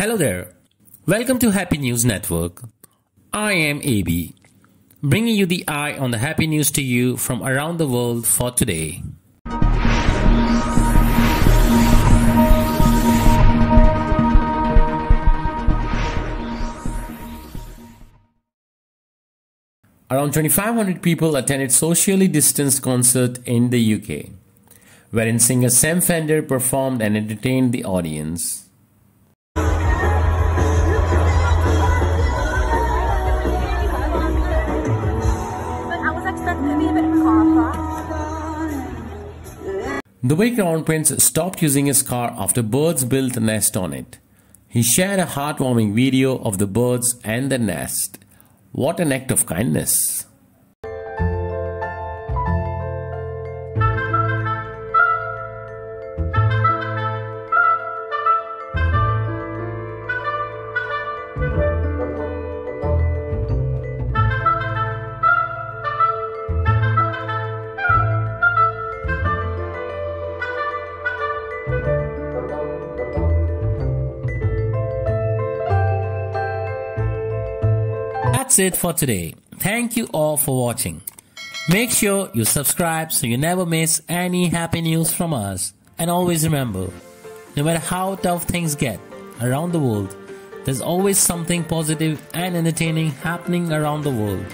Hello there. Welcome to Happy News Network. I am AB, bringing you the eye on the happy news to you from around the world for today. Around 2500 people attended socially distanced concert in the UK, wherein singer Sam Fender performed and entertained the audience. Dubai Crown Prince stopped using his car after birds built a nest on it. He shared a heartwarming video of the birds and the nest. What an act of kindness! That's it for today. Thank you all for watching. Make sure you subscribe so you never miss any happy news from us. And always remember, no matter how tough things get around the world, there's always something positive and entertaining happening around the world.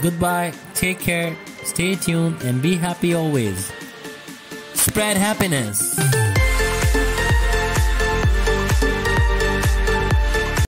Goodbye, take care, stay tuned, and be happy always. Spread happiness.